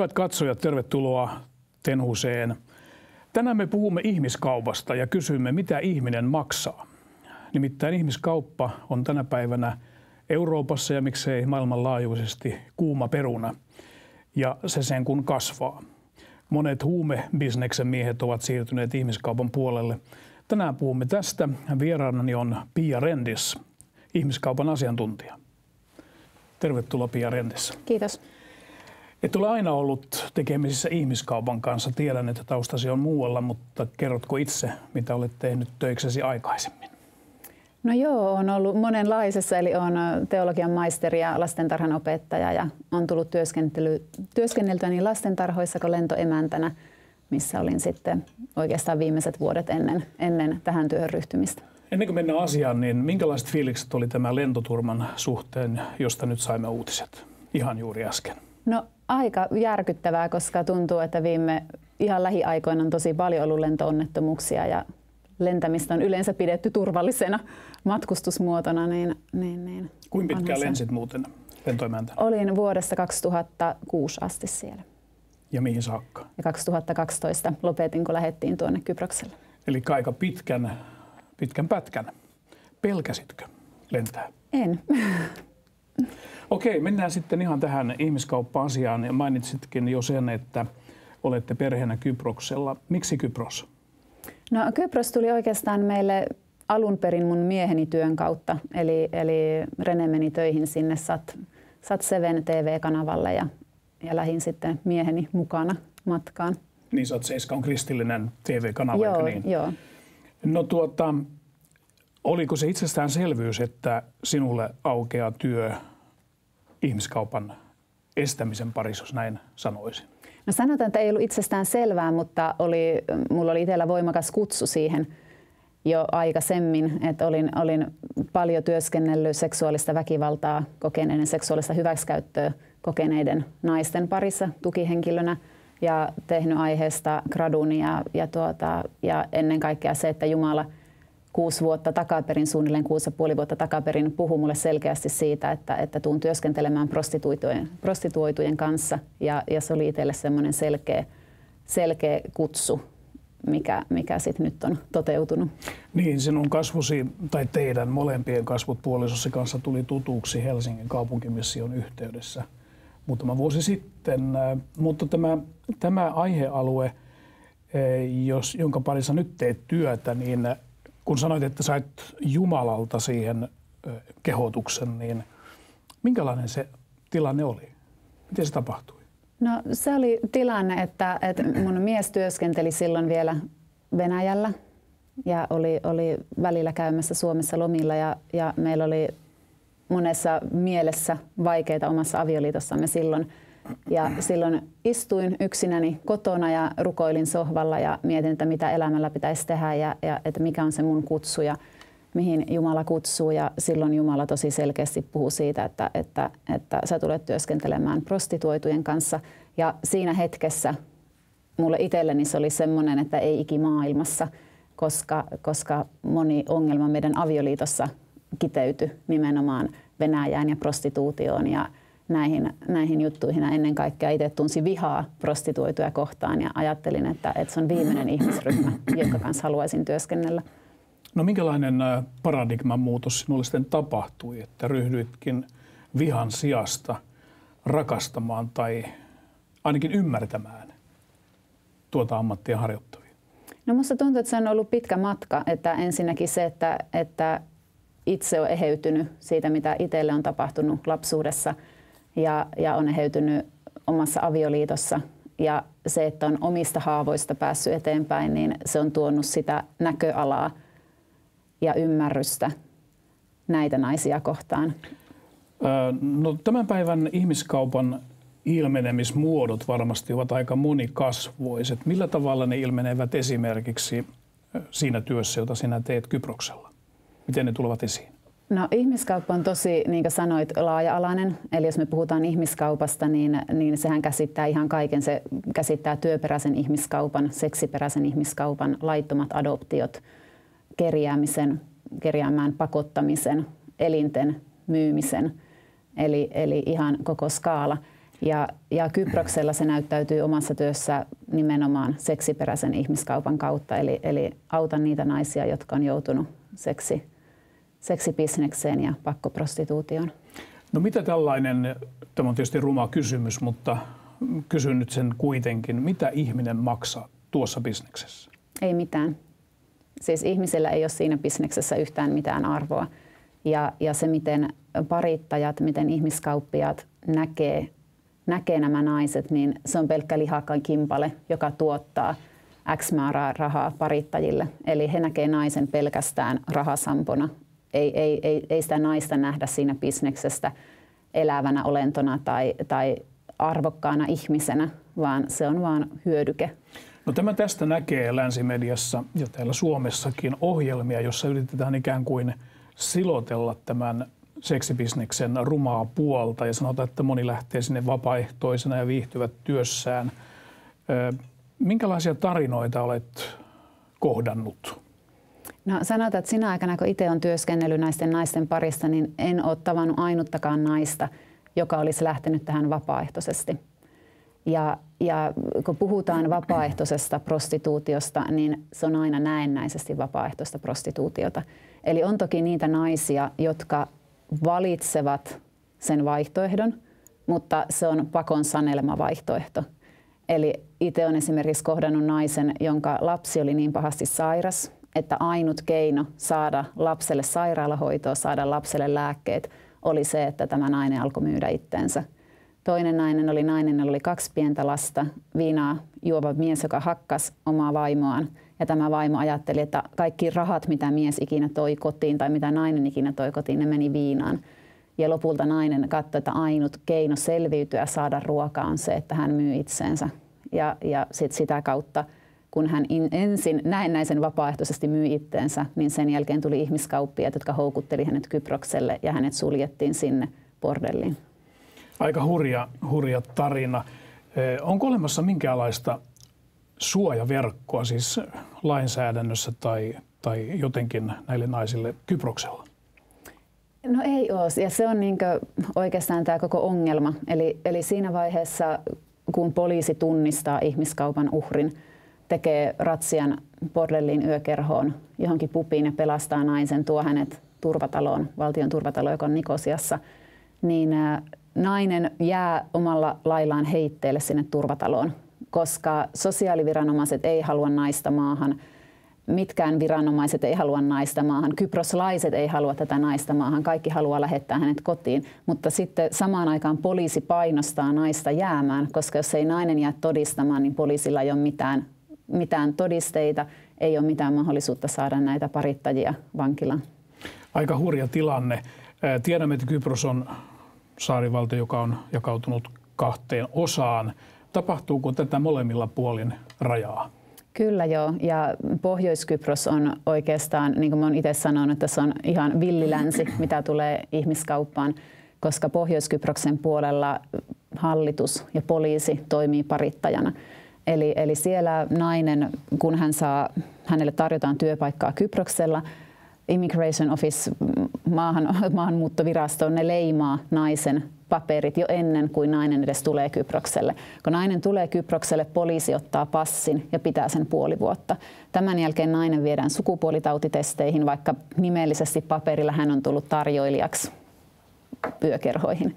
Hyvät katsojat, tervetuloa Tenhuseen. Tänään me puhumme ihmiskaupasta ja kysymme, mitä ihminen maksaa. Nimittäin ihmiskauppa on tänä päivänä Euroopassa ja miksei maailmanlaajuisesti kuuma peruna. Ja se sen kun kasvaa. Monet huumebisneksen miehet ovat siirtyneet ihmiskaupan puolelle. Tänään puhumme tästä. Vieraanani on Pia Rendis, ihmiskaupan asiantuntija. Tervetuloa Pia Rendis. Kiitos. Et ole aina ollut tekemisissä ihmiskaupan kanssa. Tiedän, että taustasi on muualla, mutta kerrotko itse, mitä olet tehnyt töiksesi aikaisemmin? No joo, on ollut monenlaisessa, eli on teologian maisteri ja lastentarhan opettaja ja on tullut työskentely, työskenneltyä niin lastentarhoissa kuin lentoemäntänä, missä olin sitten oikeastaan viimeiset vuodet ennen, ennen tähän työhön ryhtymistä. Ennen kuin mennään asiaan, niin minkälaiset fiilikset oli tämä lentoturman suhteen, josta nyt saimme uutiset ihan juuri äsken? No aika järkyttävää, koska tuntuu, että viime ihan lähiaikoina on tosi paljon ollut lentoonnettomuuksia ja lentämistä on yleensä pidetty turvallisena matkustusmuotona. Niin, niin, niin Kuinka pitkään lensit muuten lentoimäntä? Olin vuodesta 2006 asti siellä. Ja mihin saakka? Ja 2012 lopetin, kun lähdettiin tuonne Kyprokselle. Eli aika pitkän, pitkän pätkän. Pelkäsitkö lentää? En. Okei, mennään sitten ihan tähän ihmiskauppa-asiaan. Ja mainitsitkin jo sen, että olette perheenä Kyproksella. Miksi Kypros? No Kypros tuli oikeastaan meille alun perin mun mieheni työn kautta. Eli, eli Rene meni töihin sinne Sat, Sat Seven TV-kanavalle ja, ja lähin sitten mieheni mukana matkaan. Niin Sat Seiska on kristillinen TV-kanava, joo, niin? Joo. No tuota, oliko se itsestäänselvyys, että sinulle aukeaa työ ihmiskaupan estämisen parissa, jos näin sanoisin? No sanotaan, että ei ollut itsestään selvää, mutta oli, mulla oli itsellä voimakas kutsu siihen jo aikaisemmin, että olin, olin paljon työskennellyt seksuaalista väkivaltaa kokeneiden, seksuaalista hyväksikäyttöä kokeneiden naisten parissa tukihenkilönä ja tehnyt aiheesta gradun ja, ja, tuota, ja ennen kaikkea se, että Jumala – kuusi vuotta takaperin, suunnilleen kuusi ja puoli vuotta takaperin, puhui mulle selkeästi siitä, että, että tuun työskentelemään prostituoitujen, prostituoitujen kanssa. Ja, ja se oli itselle semmoinen selkeä, selkeä kutsu, mikä, mikä sitten nyt on toteutunut. Niin, sinun kasvusi tai teidän molempien kasvut puolisossa kanssa tuli tutuksi Helsingin kaupunkimission yhteydessä muutama vuosi sitten. Mutta tämä, tämä aihealue, eh, jos, jonka parissa nyt teet työtä, niin kun sanoit, että sait Jumalalta siihen kehotuksen, niin minkälainen se tilanne oli? Miten se tapahtui? No se oli tilanne, että, että mun mies työskenteli silloin vielä Venäjällä ja oli, oli välillä käymässä Suomessa lomilla ja, ja meillä oli monessa mielessä vaikeita omassa avioliitossamme silloin – ja silloin istuin yksinäni kotona ja rukoilin sohvalla ja mietin, että mitä elämällä pitäisi tehdä ja, ja että mikä on se mun kutsu ja mihin Jumala kutsuu. Ja silloin Jumala tosi selkeästi puhuu siitä, että, että, että sä tulet työskentelemään prostituoitujen kanssa. Ja siinä hetkessä mulle itselleni se oli semmoinen, että ei ikimaailmassa, koska, koska moni ongelma meidän avioliitossa kiteytyi nimenomaan Venäjään ja prostituutioon ja, näihin, näihin juttuihin. Ja ennen kaikkea itse tunsi vihaa prostituoituja kohtaan ja ajattelin, että, että se on viimeinen ihmisryhmä, jonka kanssa haluaisin työskennellä. No minkälainen paradigman muutos sinulle sitten tapahtui, että ryhdyitkin vihan sijasta rakastamaan tai ainakin ymmärtämään tuota ammattia harjoittavia? No musta tuntuu, että se on ollut pitkä matka, että ensinnäkin se, että, että itse on eheytynyt siitä, mitä itselle on tapahtunut lapsuudessa – ja, ja on eheytynyt omassa avioliitossa. Ja se, että on omista haavoista päässyt eteenpäin, niin se on tuonut sitä näköalaa ja ymmärrystä näitä naisia kohtaan. No, tämän päivän ihmiskaupan ilmenemismuodot varmasti ovat aika monikasvoiset. Millä tavalla ne ilmenevät esimerkiksi siinä työssä, jota sinä teet Kyproksella? Miten ne tulevat esiin? No ihmiskauppa on tosi, niin kuin sanoit, laaja-alainen. Eli jos me puhutaan ihmiskaupasta, niin, niin sehän käsittää ihan kaiken. Se käsittää työperäisen ihmiskaupan, seksiperäisen ihmiskaupan, laittomat adoptiot, kerjäämisen, kerjäämään pakottamisen, elinten myymisen. Eli, eli ihan koko skaala. Ja, ja Kyproksella se näyttäytyy omassa työssä nimenomaan seksiperäisen ihmiskaupan kautta. Eli, eli autan niitä naisia, jotka on joutunut seksi, seksibisnekseen ja pakkoprostituutioon. No mitä tällainen, tämä on tietysti ruma kysymys, mutta kysyn nyt sen kuitenkin. Mitä ihminen maksaa tuossa bisneksessä? Ei mitään. Siis ihmisellä ei ole siinä bisneksessä yhtään mitään arvoa. Ja, ja se, miten parittajat, miten ihmiskauppiaat näkee, näkee nämä naiset, niin se on pelkkä lihakan kimpale, joka tuottaa X määrää rahaa parittajille. Eli he näkee naisen pelkästään rahasampona. Ei, ei, ei, ei sitä naista nähdä siinä bisneksestä elävänä olentona tai, tai arvokkaana ihmisenä, vaan se on vain hyödyke. No tämä tästä näkee länsimediassa ja täällä Suomessakin ohjelmia, jossa yritetään ikään kuin silotella tämän seksibisneksen rumaa puolta ja sanotaan, että moni lähtee sinne vapaaehtoisena ja viihtyvät työssään. Minkälaisia tarinoita olet kohdannut? No sanotaan, että sinä aikana, kun itse on työskennellyt näisten naisten parissa, niin en ole tavannut ainuttakaan naista, joka olisi lähtenyt tähän vapaaehtoisesti. Ja, ja kun puhutaan vapaaehtoisesta prostituutiosta, niin se on aina näennäisesti vapaaehtoista prostituutiota. Eli on toki niitä naisia, jotka valitsevat sen vaihtoehdon, mutta se on pakon sanelema vaihtoehto. Eli itse olen esimerkiksi kohdannut naisen, jonka lapsi oli niin pahasti sairas, että ainut keino saada lapselle sairaalahoitoa, saada lapselle lääkkeet, oli se, että tämä nainen alkoi myydä itteensä. Toinen nainen oli nainen, jolla oli kaksi pientä lasta, viinaa juova mies, joka hakkas omaa vaimoaan. Ja tämä vaimo ajatteli, että kaikki rahat, mitä mies ikinä toi kotiin tai mitä nainen ikinä toi kotiin, ne meni viinaan. Ja lopulta nainen katsoi, että ainut keino selviytyä saada ruokaa on se, että hän myy itseensä. Ja, ja sit sitä kautta, kun hän in, ensin näennäisen vapaaehtoisesti myi itteensä, niin sen jälkeen tuli ihmiskauppiaat, jotka houkutteli hänet Kyprokselle ja hänet suljettiin sinne bordelliin. Aika hurja, hurja tarina. Onko olemassa minkäänlaista suojaverkkoa siis lainsäädännössä tai, tai jotenkin näille naisille Kyproksella? No ei ole. Ja se on niin oikeastaan tämä koko ongelma. Eli, eli siinä vaiheessa, kun poliisi tunnistaa ihmiskaupan uhrin, tekee ratsian bordellin yökerhoon johonkin pupiin ja pelastaa naisen, tuo hänet turvataloon, valtion turvataloon, joka on Nikosiassa, niin nainen jää omalla laillaan heitteelle sinne turvataloon, koska sosiaaliviranomaiset ei halua naista maahan. Mitkään viranomaiset ei halua naista maahan. Kyproslaiset ei halua tätä naista maahan. Kaikki haluaa lähettää hänet kotiin. Mutta sitten samaan aikaan poliisi painostaa naista jäämään, koska jos ei nainen jää todistamaan, niin poliisilla ei ole mitään, mitään todisteita, ei ole mitään mahdollisuutta saada näitä parittajia vankilaan. Aika hurja tilanne. Tiedämme, että Kypros on saarivaltio, joka on jakautunut kahteen osaan. Tapahtuuko tätä molemmilla puolin rajaa? Kyllä joo, ja Pohjois-Kypros on oikeastaan, niin kuin olen itse sanonut, että se on ihan villilänsi, mitä tulee ihmiskauppaan, koska Pohjois-Kyproksen puolella hallitus ja poliisi toimii parittajana. Eli, eli siellä nainen, kun hän saa, hänelle tarjotaan työpaikkaa Kyproksella, Immigration Office, maahan, maahanmuuttovirasto, ne leimaa naisen paperit jo ennen kuin nainen edes tulee Kyprokselle. Kun nainen tulee Kyprokselle, poliisi ottaa passin ja pitää sen puoli vuotta. Tämän jälkeen nainen viedään sukupuolitautitesteihin, vaikka nimellisesti paperilla hän on tullut tarjoilijaksi yökerhoihin.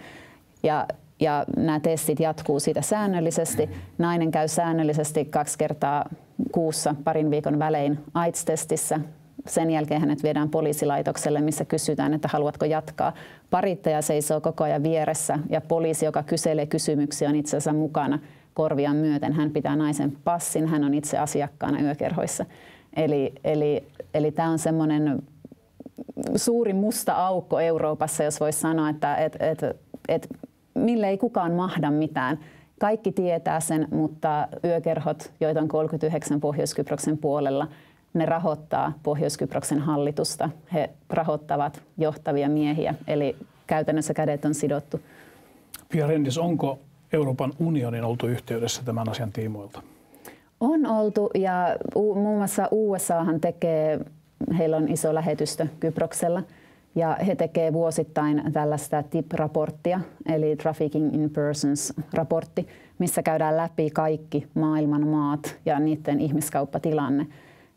Ja ja nämä testit jatkuu siitä säännöllisesti. Nainen käy säännöllisesti kaksi kertaa kuussa parin viikon välein AIDS-testissä sen jälkeen hänet viedään poliisilaitokselle, missä kysytään, että haluatko jatkaa. Parittaja seisoo koko ajan vieressä ja poliisi, joka kyselee kysymyksiä, on itse asiassa mukana korvian myöten. Hän pitää naisen passin, hän on itse asiakkaana yökerhoissa. Eli, eli, eli tämä on semmoinen suuri musta aukko Euroopassa, jos voisi sanoa, että et, et, et, mille ei kukaan mahda mitään. Kaikki tietää sen, mutta yökerhot, joita on 39 Pohjois-Kyproksen puolella, ne rahoittaa Pohjois-Kyproksen hallitusta. He rahoittavat johtavia miehiä, eli käytännössä kädet on sidottu. Pia Rendis, onko Euroopan unionin oltu yhteydessä tämän asian tiimoilta? On oltu ja muun muassa USAhan tekee, heillä on iso lähetystö Kyproksella Ja he tekevät vuosittain tällaista TIP-raporttia, eli Trafficking in Persons-raportti, missä käydään läpi kaikki maailman maat ja niiden ihmiskauppatilanne.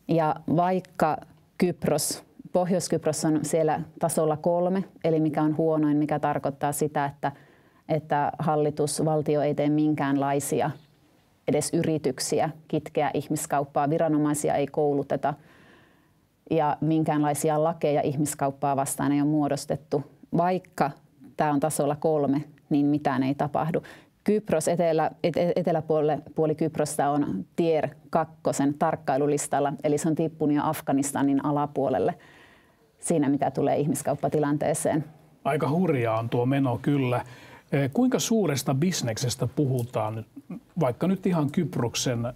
Ja vaikka Kypros, Pohjois-Kypros on siellä tasolla kolme, eli mikä on huonoin, mikä tarkoittaa sitä, että, että hallitus, valtio ei tee minkäänlaisia edes yrityksiä kitkeä ihmiskauppaa, viranomaisia ei kouluteta ja minkäänlaisia lakeja ihmiskauppaa vastaan ei ole muodostettu. Vaikka tämä on tasolla kolme, niin mitään ei tapahdu. Kypros, etelä, eteläpuoli puoli Kyprosta on Tier 2 tarkkailulistalla, eli se on tippunut jo Afganistanin alapuolelle siinä, mitä tulee ihmiskauppatilanteeseen. Aika hurjaa on tuo meno kyllä. Eh, kuinka suuresta bisneksestä puhutaan, vaikka nyt ihan Kyproksen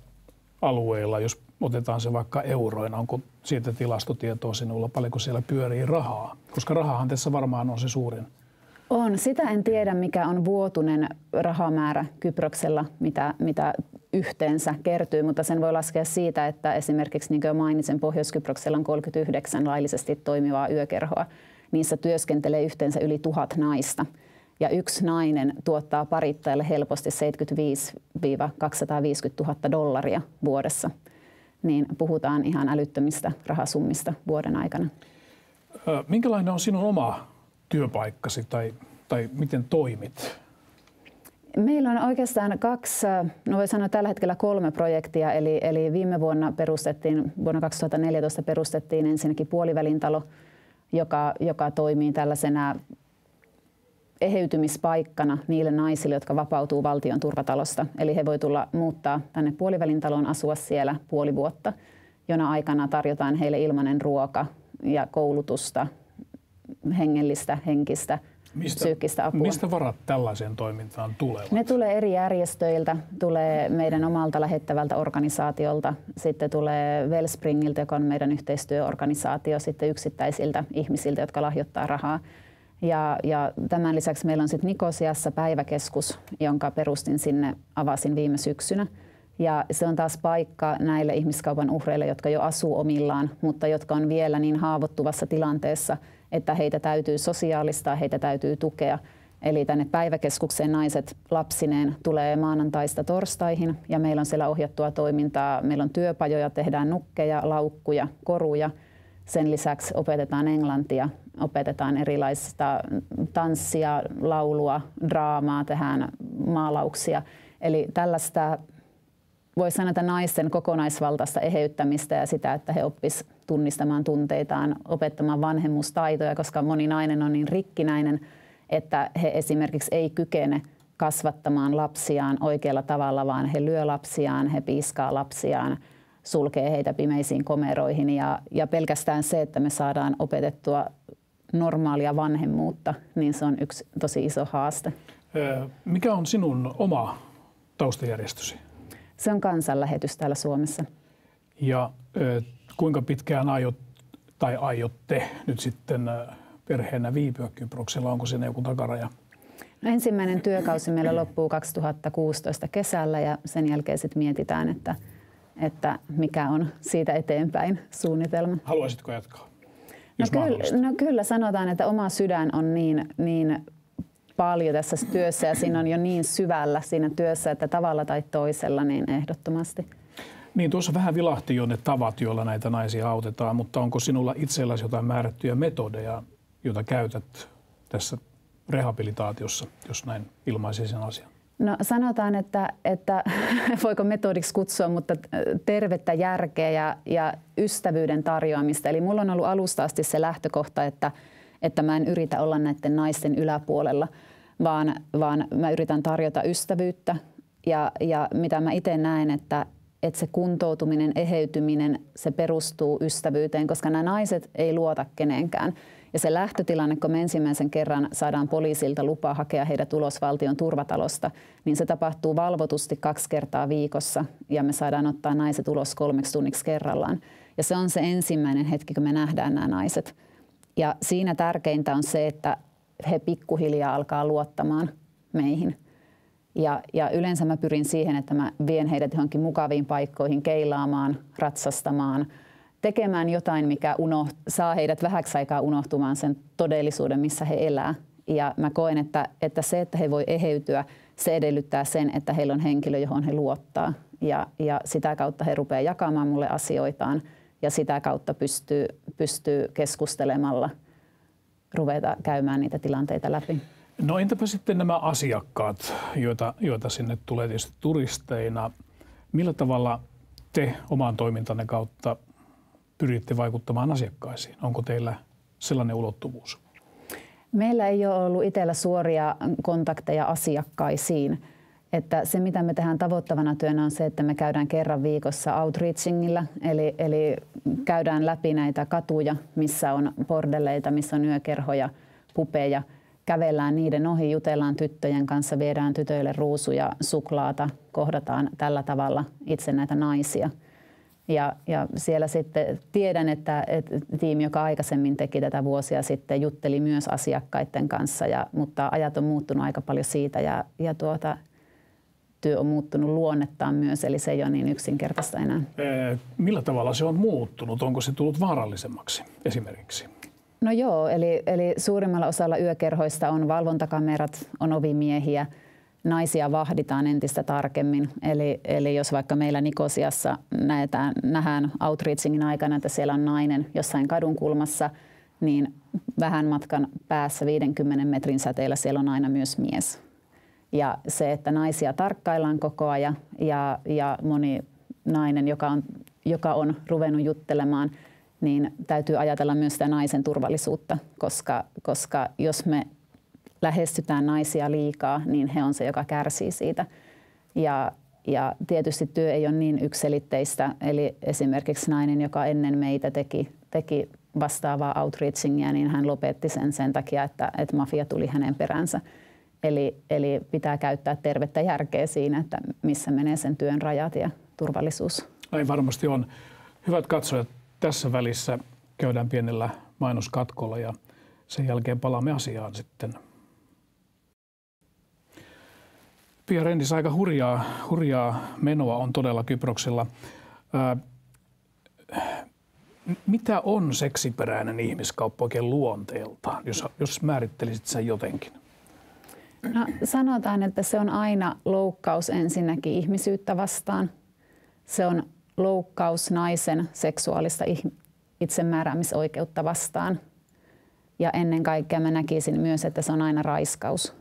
alueella, jos otetaan se vaikka euroina, onko siitä tilastotietoa sinulla, paljonko siellä pyörii rahaa? Koska rahahan tässä varmaan on se suurin on. Sitä en tiedä, mikä on vuotuinen rahamäärä Kyproksella, mitä, mitä yhteensä kertyy, mutta sen voi laskea siitä, että esimerkiksi niin kuin mainitsin, Pohjois-Kyproksella on 39 laillisesti toimivaa yökerhoa. Niissä työskentelee yhteensä yli tuhat naista. Ja yksi nainen tuottaa parittajalle helposti 75-250 000 dollaria vuodessa. Niin puhutaan ihan älyttömistä rahasummista vuoden aikana. Minkälainen on sinun oma työpaikkasi tai, tai miten toimit? Meillä on oikeastaan kaksi, no voi sanoa tällä hetkellä kolme projektia. Eli, eli viime vuonna perustettiin, vuonna 2014 perustettiin ensinnäkin puolivälintalo, joka, joka toimii tällaisena eheytymispaikkana niille naisille, jotka vapautuu valtion turvatalosta. Eli he voi tulla muuttaa tänne puolivälintaloon, asua siellä puoli vuotta, jona aikana tarjotaan heille ilmainen ruoka ja koulutusta hengellistä, henkistä, mistä, psyykkistä apua. Mistä varat tällaiseen toimintaan tulevat? Ne tulee eri järjestöiltä, tulee meidän omalta lähettävältä organisaatiolta, sitten tulee Wellspringilta, joka on meidän yhteistyöorganisaatio, sitten yksittäisiltä ihmisiltä, jotka lahjoittaa rahaa. Ja, ja tämän lisäksi meillä on sitten Nikosiassa päiväkeskus, jonka perustin sinne, avasin viime syksynä. Ja se on taas paikka näille ihmiskaupan uhreille, jotka jo asuu omillaan, mutta jotka on vielä niin haavoittuvassa tilanteessa – että heitä täytyy sosiaalistaa, heitä täytyy tukea. Eli tänne päiväkeskukseen naiset lapsineen tulee maanantaista torstaihin ja meillä on siellä ohjattua toimintaa. Meillä on työpajoja, tehdään nukkeja, laukkuja, koruja. Sen lisäksi opetetaan englantia, opetetaan erilaista tanssia, laulua, draamaa, tehdään maalauksia. Eli tällaista voi sanoa, että naisten kokonaisvaltaista eheyttämistä ja sitä, että he oppisivat tunnistamaan tunteitaan, opettamaan vanhemmuustaitoja, koska moni nainen on niin rikkinäinen, että he esimerkiksi ei kykene kasvattamaan lapsiaan oikealla tavalla, vaan he lyö lapsiaan, he piiskaa lapsiaan, sulkee heitä pimeisiin komeroihin ja, ja pelkästään se, että me saadaan opetettua normaalia vanhemmuutta, niin se on yksi tosi iso haaste. Mikä on sinun oma taustajärjestösi? Se on kansanlähetys täällä Suomessa. Ja kuinka pitkään aiot tai aiotte nyt sitten perheenä viipyä Kyproksella? Onko siinä joku takaraja? No ensimmäinen työkausi meillä loppuu 2016 kesällä ja sen jälkeen sitten mietitään, että, että mikä on siitä eteenpäin suunnitelma. Haluaisitko jatkaa? No kyllä, no kyllä sanotaan, että oma sydän on niin, niin paljon tässä työssä ja siinä on jo niin syvällä siinä työssä, että tavalla tai toisella niin ehdottomasti. Niin, tuossa vähän vilahti jo ne tavat, joilla näitä naisia autetaan, mutta onko sinulla itselläsi jotain määrättyjä metodeja, joita käytät tässä rehabilitaatiossa, jos näin ilmaisi sen asian? No sanotaan, että, että voiko metodiksi kutsua, mutta tervettä järkeä ja, ja ystävyyden tarjoamista. Eli mulla on ollut alusta asti se lähtökohta, että, että mä en yritä olla näiden naisten yläpuolella, vaan, vaan mä yritän tarjota ystävyyttä. Ja, ja mitä mä itse näen, että, että se kuntoutuminen, eheytyminen, se perustuu ystävyyteen, koska nämä naiset ei luota kenenkään. Ja se lähtötilanne, kun me ensimmäisen kerran saadaan poliisilta lupa hakea heidät ulos valtion turvatalosta, niin se tapahtuu valvotusti kaksi kertaa viikossa ja me saadaan ottaa naiset ulos kolmeksi tunniksi kerrallaan. Ja se on se ensimmäinen hetki, kun me nähdään nämä naiset. Ja siinä tärkeintä on se, että he pikkuhiljaa alkaa luottamaan meihin – ja, ja yleensä mä pyrin siihen, että mä vien heidät johonkin mukaviin paikkoihin keilaamaan, ratsastamaan tekemään jotain, mikä unoht, saa heidät vähäksi aikaa unohtumaan sen todellisuuden, missä he elää. Ja mä koen, että, että se, että he voi eheytyä, se edellyttää sen, että heillä on henkilö, johon he luottaa. Ja, ja sitä kautta he rupeaa jakamaan mulle asioitaan ja sitä kautta pystyy, pystyy keskustelemalla ruveta käymään niitä tilanteita läpi. No entäpä sitten nämä asiakkaat, joita, joita sinne tulee tietysti turisteina. Millä tavalla te oman toimintanne kautta pyritte vaikuttamaan asiakkaisiin? Onko teillä sellainen ulottuvuus? Meillä ei ole ollut itsellä suoria kontakteja asiakkaisiin. Että se, mitä me tehdään tavoittavana työnä on se, että me käydään kerran viikossa outreachingilla, eli, eli käydään läpi näitä katuja, missä on bordelleita, missä on yökerhoja, pupeja. Kävellään niiden ohi, jutellaan tyttöjen kanssa, viedään tytöille ruusuja, suklaata, kohdataan tällä tavalla itse näitä naisia – ja, ja siellä sitten tiedän, että, että tiimi, joka aikaisemmin teki tätä vuosia sitten, jutteli myös asiakkaiden kanssa, ja, mutta ajat on muuttunut aika paljon siitä ja, ja tuota, työ on muuttunut luonnettaan myös, eli se ei ole niin yksinkertaista enää. Millä tavalla se on muuttunut? Onko se tullut vaarallisemmaksi esimerkiksi? No joo, eli, eli suurimmalla osalla yökerhoista on valvontakamerat, on ovimiehiä – naisia vahditaan entistä tarkemmin. Eli, eli jos vaikka meillä Nikosiassa näetään, nähdään outreachingin aikana, että siellä on nainen jossain kadun kulmassa, niin vähän matkan päässä 50 metrin säteellä siellä on aina myös mies. Ja se, että naisia tarkkaillaan koko ajan ja, ja moni nainen, joka on, joka on ruvennut juttelemaan, niin täytyy ajatella myös sitä naisen turvallisuutta, koska, koska jos me lähestytään naisia liikaa, niin he on se, joka kärsii siitä. Ja, ja tietysti työ ei ole niin ykselitteistä, eli esimerkiksi nainen, joka ennen meitä teki, teki vastaavaa outreachingia, niin hän lopetti sen sen takia, että, että mafia tuli hänen peränsä. Eli, eli pitää käyttää tervettä järkeä siinä, että missä menee sen työn rajat ja turvallisuus. Näin varmasti on. Hyvät katsojat, tässä välissä käydään pienellä mainoskatkolla ja sen jälkeen palaamme asiaan sitten Pia Rendis, aika hurjaa, hurjaa menoa on todella Kyproksella. Ää, mitä on seksiperäinen ihmiskauppa oikein luonteeltaan, jos, jos määrittelisit sen jotenkin? No, sanotaan, että se on aina loukkaus ensinnäkin ihmisyyttä vastaan. Se on loukkaus naisen seksuaalista itsemääräämisoikeutta vastaan. Ja ennen kaikkea mä näkisin myös, että se on aina raiskaus.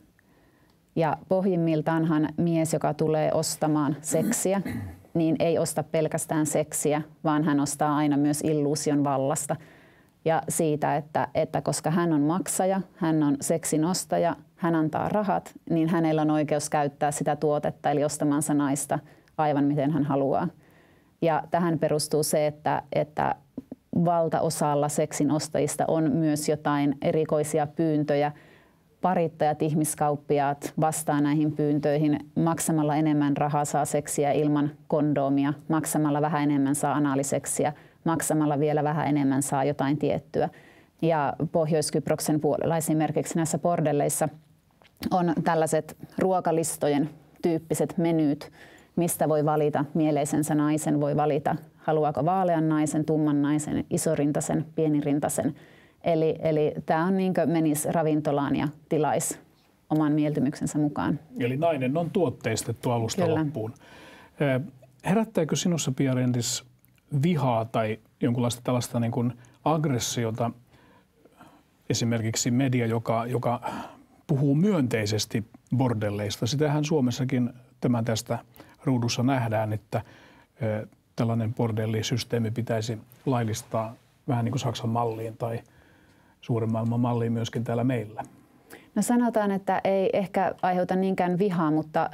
Ja pohjimmiltaanhan mies, joka tulee ostamaan seksiä, niin ei osta pelkästään seksiä, vaan hän ostaa aina myös illuusion vallasta. Ja siitä, että, että koska hän on maksaja, hän on seksin ostaja, hän antaa rahat, niin hänellä on oikeus käyttää sitä tuotetta, eli ostamansa naista aivan miten hän haluaa. Ja tähän perustuu se, että, että valtaosalla seksin ostajista on myös jotain erikoisia pyyntöjä – parittajat, ihmiskauppiaat vastaa näihin pyyntöihin. Maksamalla enemmän rahaa saa seksiä ilman kondoomia, maksamalla vähän enemmän saa anaaliseksiä, maksamalla vielä vähän enemmän saa jotain tiettyä. Ja Pohjois-Kyproksen puolella esimerkiksi näissä bordelleissa on tällaiset ruokalistojen tyyppiset menyt, mistä voi valita mieleisensä naisen, voi valita haluaako vaalean naisen, tumman naisen, isorintasen, pienirintasen – Eli, eli tämä on niin kuin menisi ravintolaan ja tilais oman mieltymyksensä mukaan. Eli nainen on tuotteistettu alusta Kyllä. loppuun. Herättääkö sinussa, Pia Rendis, vihaa tai jonkunlaista tällaista niin kuin aggressiota esimerkiksi media, joka, joka puhuu myönteisesti bordelleista. Sitähän Suomessakin tämän tästä ruudussa nähdään, että tällainen bordellisysteemi pitäisi laillistaa vähän niin kuin Saksan malliin tai – suuren maailman malliin myöskin täällä meillä? No sanotaan, että ei ehkä aiheuta niinkään vihaa, mutta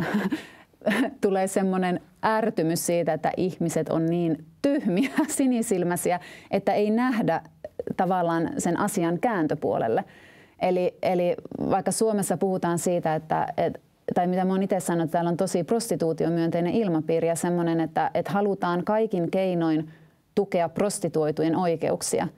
tulee semmoinen ärtymys siitä, että ihmiset on niin tyhmiä, sinisilmäisiä, että ei nähdä tavallaan sen asian kääntöpuolelle. Eli, eli vaikka Suomessa puhutaan siitä, että, et, tai mitä olen itse sanonut, täällä on tosi prostituutiomyönteinen ilmapiiri ja semmoinen, että, että halutaan kaikin keinoin tukea prostituoitujen oikeuksia –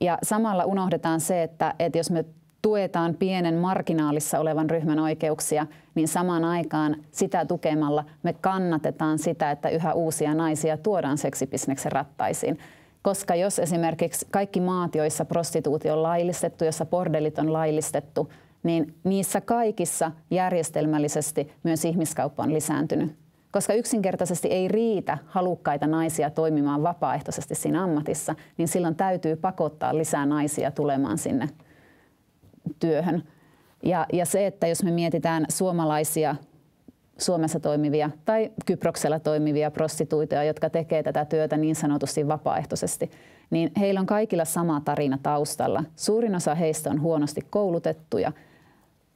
ja samalla unohdetaan se, että, että jos me tuetaan pienen marginaalissa olevan ryhmän oikeuksia, niin samaan aikaan sitä tukemalla me kannatetaan sitä, että yhä uusia naisia tuodaan seksibisneksen rattaisiin. Koska jos esimerkiksi kaikki maat, joissa prostituutio on laillistettu, joissa bordellit on laillistettu, niin niissä kaikissa järjestelmällisesti myös ihmiskauppa on lisääntynyt. Koska yksinkertaisesti ei riitä halukkaita naisia toimimaan vapaaehtoisesti siinä ammatissa, niin silloin täytyy pakottaa lisää naisia tulemaan sinne työhön. Ja, ja se, että jos me mietitään suomalaisia Suomessa toimivia tai Kyproksella toimivia prostituiteja, jotka tekee tätä työtä niin sanotusti vapaaehtoisesti, niin heillä on kaikilla sama tarina taustalla. Suurin osa heistä on huonosti koulutettuja,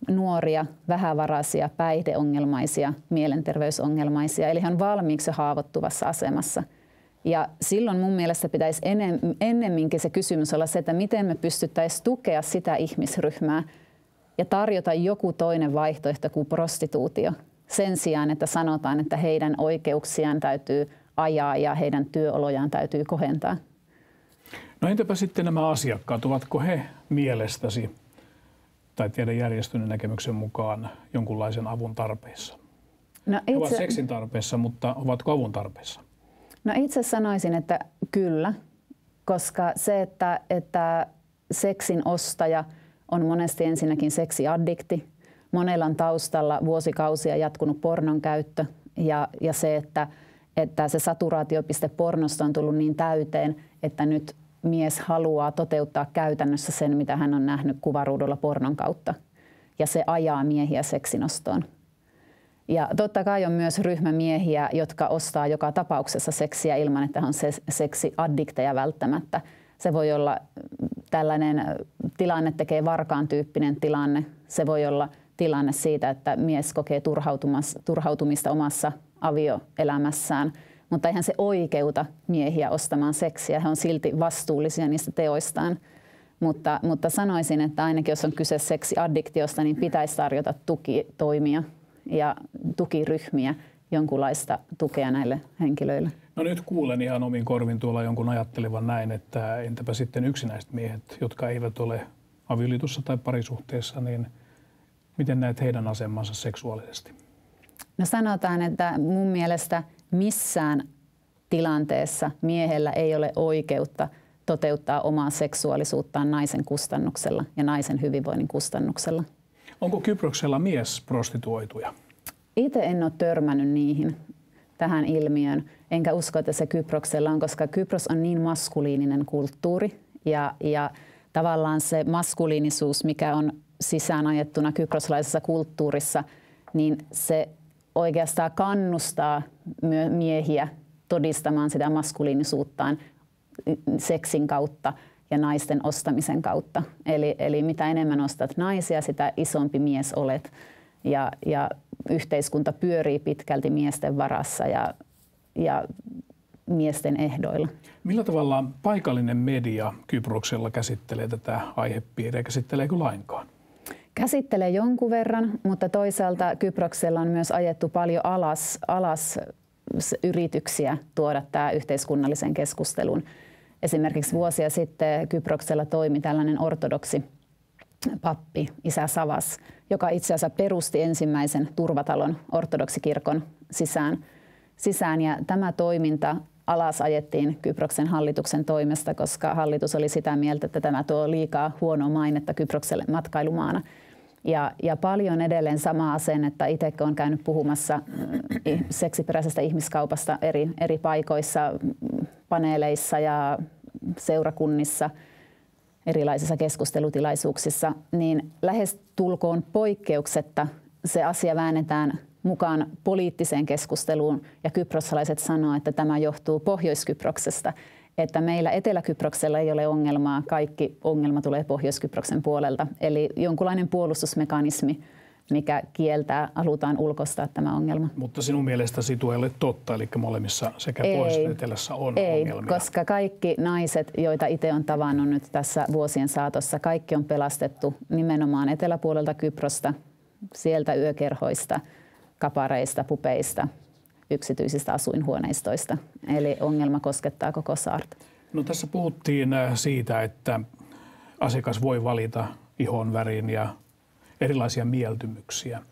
nuoria, vähävaraisia, päihdeongelmaisia, mielenterveysongelmaisia, eli he on valmiiksi haavoittuvassa asemassa. Ja silloin mun mielestä pitäisi ennemminkin se kysymys olla se, että miten me pystyttäisiin tukea sitä ihmisryhmää ja tarjota joku toinen vaihtoehto kuin prostituutio – sen sijaan, että sanotaan, että heidän oikeuksiaan täytyy ajaa ja heidän työolojaan täytyy kohentaa. No entäpä sitten nämä asiakkaat, ovatko he mielestäsi tai tiedä järjestön näkemyksen mukaan jonkunlaisen avun tarpeessa? No itse... He ovat seksin tarpeessa, mutta ovatko avun tarpeessa? No itse sanoisin, että kyllä, koska se, että, että seksin ostaja on monesti ensinnäkin seksiaddikti, monella on taustalla vuosikausia jatkunut pornon käyttö ja, ja se, että, että se saturaatiopiste pornosta on tullut niin täyteen, että nyt mies haluaa toteuttaa käytännössä sen, mitä hän on nähnyt kuvaruudulla pornon kautta. Ja se ajaa miehiä seksinostoon. Ja totta kai on myös ryhmä miehiä, jotka ostaa joka tapauksessa seksiä ilman, että on se seksiaddikteja välttämättä. Se voi olla tällainen tilanne tekee varkaan tyyppinen tilanne. Se voi olla tilanne siitä, että mies kokee turhautumista omassa avioelämässään, mutta eihän se oikeuta miehiä ostamaan seksiä. He on silti vastuullisia niistä teoistaan. Mutta, mutta sanoisin, että ainakin jos on kyse seksiaddiktionista, niin pitäisi tarjota tukitoimia ja tukiryhmiä, jonkunlaista tukea näille henkilöille. No nyt kuulen ihan omin korvin tuolla jonkun ajattelevan näin, että entäpä sitten yksinäiset miehet, jotka eivät ole avioliitossa tai parisuhteessa, niin – Miten näet heidän asemansa seksuaalisesti? No sanotaan, että mun mielestä missään tilanteessa miehellä ei ole oikeutta toteuttaa omaa seksuaalisuuttaan naisen kustannuksella ja naisen hyvinvoinnin kustannuksella. Onko Kyproksella mies prostituoituja? Itse en ole törmännyt niihin tähän ilmiöön, enkä usko, että se Kyproksella on, koska Kypros on niin maskuliininen kulttuuri ja, ja tavallaan se maskuliinisuus, mikä on sisään ajettuna kyproslaisessa kulttuurissa, niin se oikeastaan kannustaa miehiä todistamaan sitä maskuliinisuuttaan seksin kautta ja naisten ostamisen kautta. Eli, eli mitä enemmän ostat naisia, sitä isompi mies olet. Ja, ja yhteiskunta pyörii pitkälti miesten varassa ja, ja miesten ehdoilla. Millä tavalla paikallinen media Kyproksella käsittelee tätä aihepiiriä? Käsitteleekö lainkaan? Käsittelee jonkun verran, mutta toisaalta Kyproksella on myös ajettu paljon alas, alas yrityksiä tuoda tämä yhteiskunnallisen keskustelun. Esimerkiksi vuosia sitten Kyproksella toimi tällainen ortodoksi pappi, isä Savas, joka itse asiassa perusti ensimmäisen turvatalon ortodoksikirkon sisään. sisään. Ja tämä toiminta alas ajettiin Kyproksen hallituksen toimesta, koska hallitus oli sitä mieltä, että tämä tuo liikaa huonoa mainetta Kyprokselle matkailumaana. Ja, ja paljon edelleen samaa asennetta. Itse olen käynyt puhumassa mm, seksiperäisestä ihmiskaupasta eri, eri paikoissa, paneeleissa ja seurakunnissa, erilaisissa keskustelutilaisuuksissa, niin lähes tulkoon poikkeuksetta se asia väännetään mukaan poliittiseen keskusteluun ja kyprossalaiset sanoo, että tämä johtuu Pohjois-Kyproksesta – että meillä Etelä-Kyproksella ei ole ongelmaa, kaikki ongelma tulee Pohjois-Kyproksen puolelta. Eli jonkunlainen puolustusmekanismi, mikä kieltää, halutaan ulkostaa tämä ongelma. Mutta sinun mielestäsi tuo ei ole totta, eli molemmissa sekä ei, pohjois että etelässä on ei, ongelmia. koska kaikki naiset, joita itse on tavannut nyt tässä vuosien saatossa, kaikki on pelastettu nimenomaan eteläpuolelta Kyprosta, sieltä yökerhoista, kapareista, pupeista, yksityisistä asuinhuoneistoista. Eli ongelma koskettaa koko saarta. No tässä puhuttiin äh, siitä, että asiakas voi valita ihon värin ja erilaisia mieltymyksiä.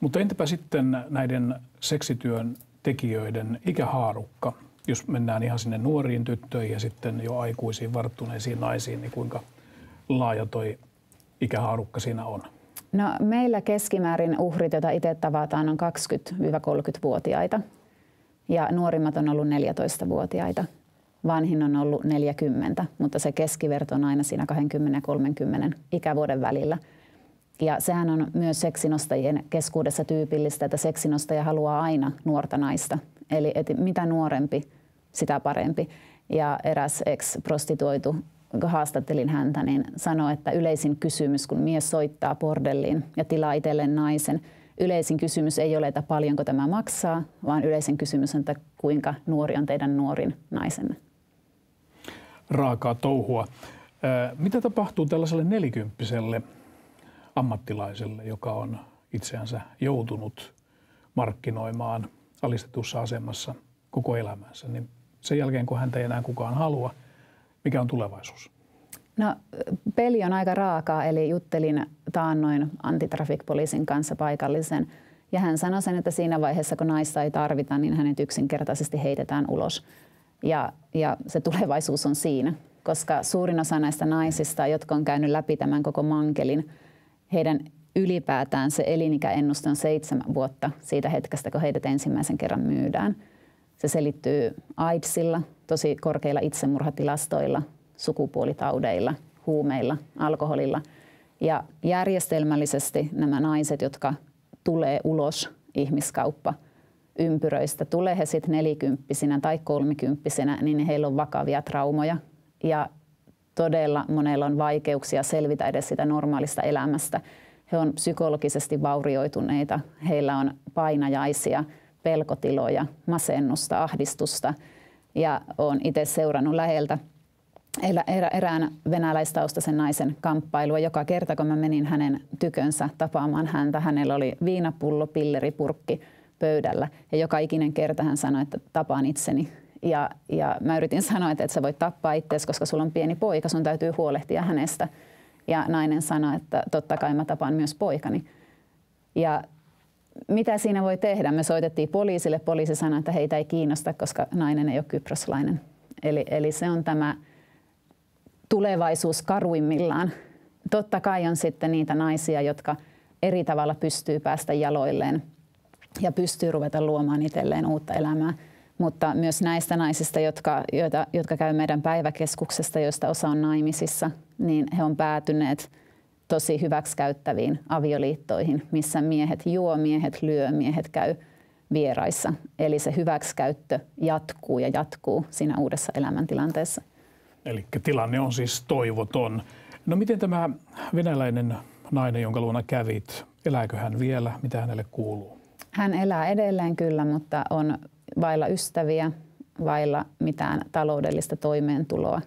Mutta entäpä sitten näiden seksityön tekijöiden ikähaarukka? jos mennään ihan sinne nuoriin tyttöihin ja sitten jo aikuisiin varttuneisiin naisiin, niin kuinka laaja toi ikähaarukka siinä on? No, meillä keskimäärin uhrit, joita itse tavataan, on 20-30-vuotiaita ja nuorimmat on ollut 14-vuotiaita. Vanhin on ollut 40, mutta se keskiverto on aina siinä 20 ja 30 ikävuoden välillä. Ja sehän on myös seksinostajien keskuudessa tyypillistä, että seksinostaja haluaa aina nuorta naista. Eli että mitä nuorempi, sitä parempi. Ja eräs ex-prostituoitu, haastattelin häntä, niin sanoi, että yleisin kysymys, kun mies soittaa bordelliin ja tilaa itselleen naisen, yleisin kysymys ei ole, että paljonko tämä maksaa, vaan yleisin kysymys on, että kuinka nuori on teidän nuorin naisenne. Raakaa touhua. Mitä tapahtuu tällaiselle nelikymppiselle ammattilaiselle, joka on itseänsä joutunut markkinoimaan alistetussa asemassa koko elämänsä, niin sen jälkeen kun häntä ei enää kukaan halua, mikä on tulevaisuus? No, peli on aika raakaa, eli juttelin taannoin antitrafikpoliisin kanssa paikallisen. Ja hän sanoi sen, että siinä vaiheessa, kun naista ei tarvita, niin hänet yksinkertaisesti heitetään ulos. Ja, ja se tulevaisuus on siinä, koska suurin osa näistä naisista, jotka on käynyt läpi tämän koko mankelin, heidän ylipäätään se elinikäennuste on seitsemän vuotta siitä hetkestä, kun heidät ensimmäisen kerran myydään. Se selittyy AIDSilla, tosi korkeilla itsemurhatilastoilla, sukupuolitaudeilla, huumeilla, alkoholilla. Ja järjestelmällisesti nämä naiset, jotka tulee ulos ihmiskauppa ympyröistä, tulee he sitten nelikymppisinä tai kolmikymppisinä, niin heillä on vakavia traumoja. Ja todella monella on vaikeuksia selvitä edes sitä normaalista elämästä. He on psykologisesti vaurioituneita, heillä on painajaisia, pelkotiloja, masennusta, ahdistusta. Ja olen itse seurannut läheltä erään venäläistaustaisen naisen kamppailua. Joka kerta, kun mä menin hänen tykönsä tapaamaan häntä, hänellä oli viinapullo, pilleripurkki pöydällä. Ja joka ikinen kerta hän sanoi, että tapaan itseni. Ja, ja mä yritin sanoa, että et sä voit tappaa itseäsi, koska sulla on pieni poika, sun täytyy huolehtia hänestä. Ja nainen sanoi, että totta kai mä tapaan myös poikani. Ja mitä siinä voi tehdä? Me soitettiin poliisille. Poliisi sanoi, että heitä ei kiinnosta, koska nainen ei ole kyproslainen. Eli, eli se on tämä tulevaisuus karuimmillaan. Totta kai on sitten niitä naisia, jotka eri tavalla pystyy päästä jaloilleen ja pystyy ruveta luomaan itselleen uutta elämää. Mutta myös näistä naisista, jotka, joita, jotka käy meidän päiväkeskuksesta, joista osa on naimisissa, niin he on päätyneet tosi hyväksikäyttäviin avioliittoihin, missä miehet juo, miehet lyö, miehet käy vieraissa. Eli se hyväksikäyttö jatkuu ja jatkuu siinä uudessa elämäntilanteessa. Eli tilanne on siis toivoton. No miten tämä venäläinen nainen, jonka luona kävit, elääkö hän vielä? Mitä hänelle kuuluu? Hän elää edelleen kyllä, mutta on vailla ystäviä, vailla mitään taloudellista toimeentuloa.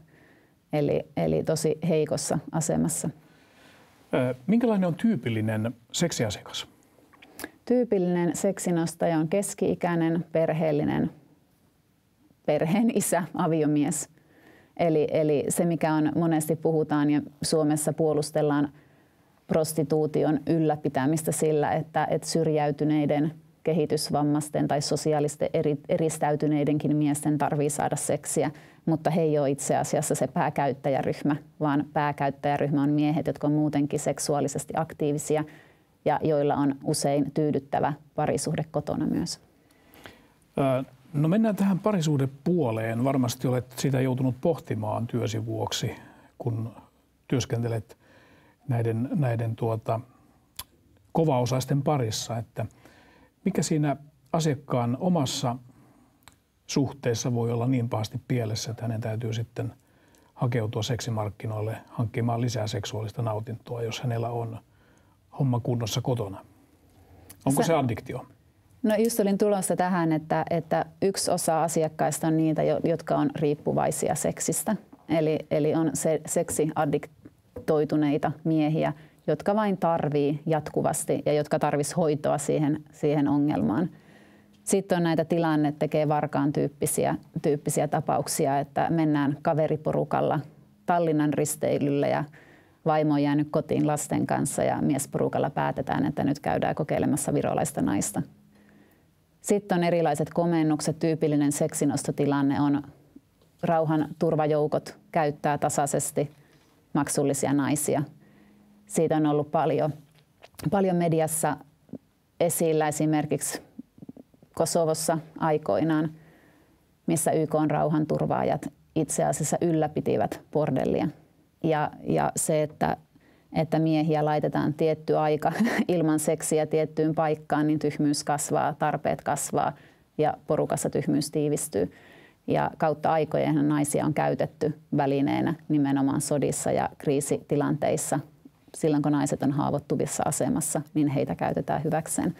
Eli, eli tosi heikossa asemassa. Minkälainen on tyypillinen seksiasiakas? Tyypillinen seksinostaja on keski-ikäinen, perheellinen, perheen isä, aviomies – Eli, eli se, mikä on monesti puhutaan ja Suomessa puolustellaan prostituution ylläpitämistä sillä, että, että syrjäytyneiden kehitysvammaisten tai sosiaalisesti eri, eristäytyneidenkin miesten tarvii saada seksiä, mutta he ei ole itse asiassa se pääkäyttäjäryhmä, vaan pääkäyttäjäryhmä on miehet, jotka on muutenkin seksuaalisesti aktiivisia ja joilla on usein tyydyttävä parisuhde kotona myös. No mennään tähän parisuhdepuoleen. Varmasti olet sitä joutunut pohtimaan työsi vuoksi, kun työskentelet näiden, näiden tuota, kovaosaisten parissa, että mikä siinä asiakkaan omassa suhteessa voi olla niin pahasti pielessä, että hänen täytyy sitten hakeutua seksimarkkinoille hankkimaan lisää seksuaalista nautintoa, jos hänellä on homma kunnossa kotona. Onko se, se addiktio? No just olin tulossa tähän, että, että yksi osa asiakkaista on niitä, jotka on riippuvaisia seksistä. Eli, eli on se, seksiaddiktoituneita miehiä, jotka vain tarvii jatkuvasti ja jotka tarvis hoitoa siihen, siihen ongelmaan. Sitten on näitä tilanne tekee varkaan tyyppisiä, tyyppisiä tapauksia, että mennään kaveriporukalla Tallinnan risteilylle ja vaimo on jäänyt kotiin lasten kanssa ja miesporukalla päätetään, että nyt käydään kokeilemassa virolaista naista – Sitten on erilaiset komennukset. Tyypillinen seksinostotilanne on rauhan turvajoukot käyttää tasaisesti maksullisia naisia. Siitä on ollut paljon, paljon mediassa esillä esimerkiksi Kosovossa aikoinaan, missä YK on rauhanturvaajat itse asiassa ylläpitivät bordellia. Ja, ja se, että, että miehiä laitetaan tietty aika ilman seksiä tiettyyn paikkaan, niin tyhmyys kasvaa, tarpeet kasvaa ja porukassa tyhmyys tiivistyy. Ja kautta aikojen naisia on käytetty välineenä nimenomaan sodissa ja kriisitilanteissa. Silloin kun naiset on haavoittuvissa asemassa, niin heitä käytetään hyväkseen.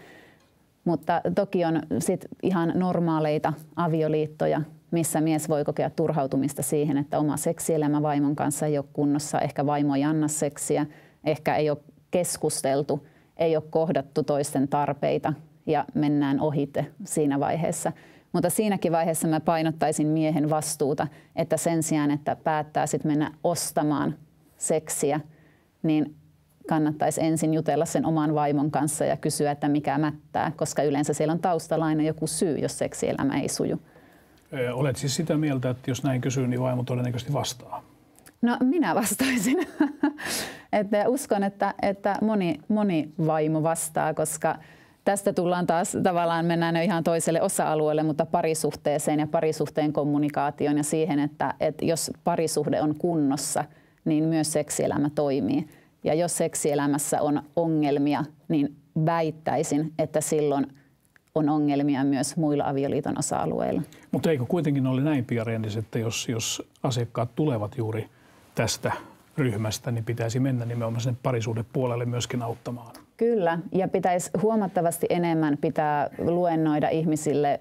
Mutta toki on sit ihan normaaleita avioliittoja, missä mies voi kokea turhautumista siihen, että oma seksielämä vaimon kanssa ei ole kunnossa. Ehkä vaimo ei anna seksiä, ehkä ei ole keskusteltu, ei ole kohdattu toisten tarpeita ja mennään ohite siinä vaiheessa. Mutta siinäkin vaiheessa mä painottaisin miehen vastuuta, että sen sijaan, että päättää sitten mennä ostamaan seksiä, niin kannattaisi ensin jutella sen oman vaimon kanssa ja kysyä, että mikä mättää, koska yleensä siellä on taustalla aina joku syy, jos seksielämä ei suju. Olet siis sitä mieltä, että jos näin kysyy, niin vaimo todennäköisesti vastaa? No minä vastaisin. että uskon, että, että moni, moni vaimo vastaa, koska tästä tullaan taas tavallaan, mennään jo ihan toiselle osa-alueelle, mutta parisuhteeseen ja parisuhteen kommunikaation ja siihen, että, että jos parisuhde on kunnossa, niin myös seksielämä toimii. Ja jos seksielämässä on ongelmia, niin väittäisin, että silloin on ongelmia myös muilla avioliiton osa-alueilla. Mutta eikö kuitenkin ole näin, Pia Rennis, että jos, jos asiakkaat tulevat juuri tästä ryhmästä, niin pitäisi mennä nimenomaan sen parisuhdepuolelle myöskin auttamaan? Kyllä, ja pitäisi huomattavasti enemmän pitää luennoida ihmisille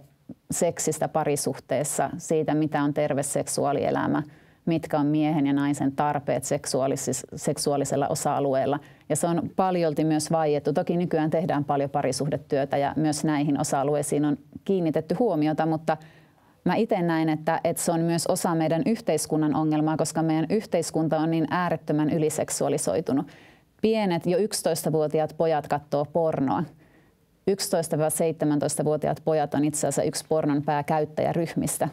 seksistä parisuhteessa, siitä mitä on terve seksuaalielämä – mitkä on miehen ja naisen tarpeet seksuaalis- seksuaalisella osa-alueella. Ja se on paljolti myös vaiettu. Toki nykyään tehdään paljon parisuhdetyötä ja myös näihin osa-alueisiin on kiinnitetty huomiota, mutta mä itse näen, että, että se on myös osa meidän yhteiskunnan ongelmaa, koska meidän yhteiskunta on niin äärettömän yliseksuaalisoitunut. Pienet, jo 11-vuotiaat pojat katsoo pornoa. 11-17-vuotiaat pojat on itse asiassa yksi pornon pääkäyttäjäryhmistä.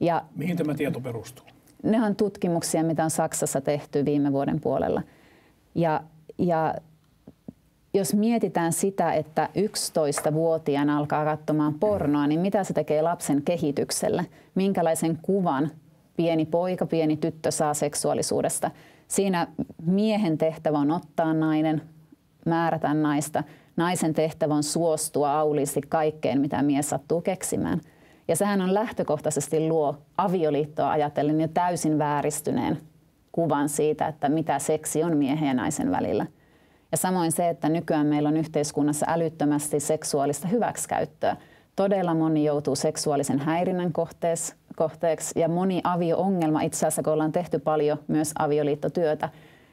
Ja Mihin tämä tieto perustuu? Ne on tutkimuksia, mitä on Saksassa tehty viime vuoden puolella. Ja, ja jos mietitään sitä, että 11-vuotiaan alkaa katsomaan pornoa, niin mitä se tekee lapsen kehitykselle? Minkälaisen kuvan pieni poika, pieni tyttö saa seksuaalisuudesta? Siinä miehen tehtävä on ottaa nainen, määrätä naista. Naisen tehtävä on suostua auliisti kaikkeen, mitä mies sattuu keksimään – ja sehän on lähtökohtaisesti luo avioliittoa ajatellen jo täysin vääristyneen kuvan siitä, että mitä seksi on miehen ja naisen välillä. Ja samoin se, että nykyään meillä on yhteiskunnassa älyttömästi seksuaalista hyväksikäyttöä. Todella moni joutuu seksuaalisen häirinnän kohteeksi ja moni avio-ongelma, itse asiassa kun ollaan tehty paljon myös avioliittotyötä,